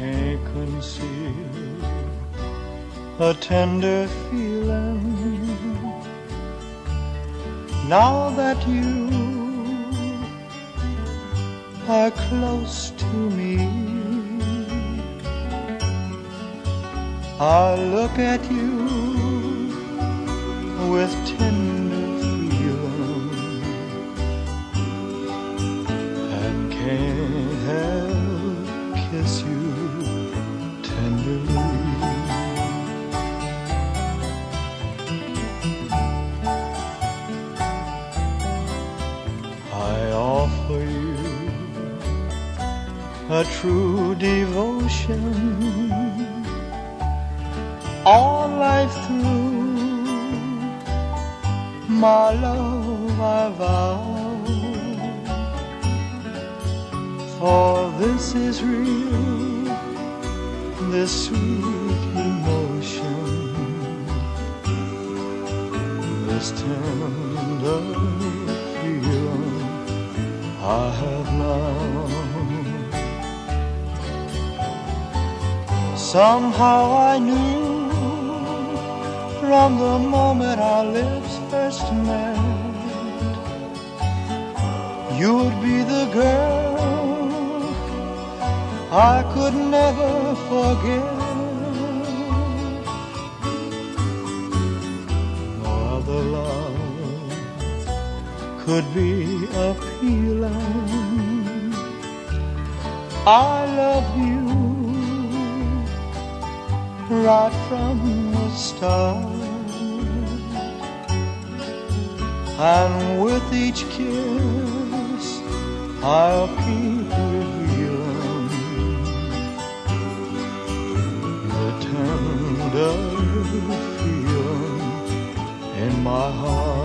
conceal a tender feeling now that you are close to me. I look at you with tender offer you a true devotion all life through. My love I vow, for this is real, this sweet emotion, this tender I have now. Somehow I knew from the moment our lips first met, you would be the girl I could never forget. could be appealing. I love you right from the start. And with each kiss, I'll keep revealing the tender feeling in my heart.